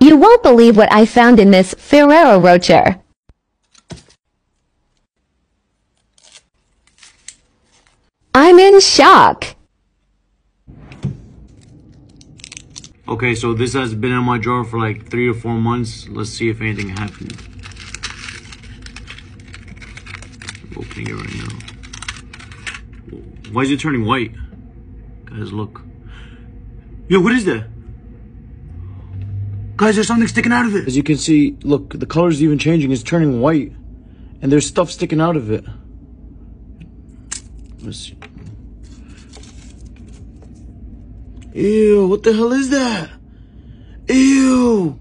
You won't believe what I found in this Ferrero Rocher. I'm in shock. Okay, so this has been in my drawer for like three or four months. Let's see if anything happened. Opening it right now. Why is it turning white? Guys, look. Yo, what is that? Guys, there's something sticking out of it. As you can see, look, the color's even changing. It's turning white. And there's stuff sticking out of it. Let's see. Ew, what the hell is that? Ew.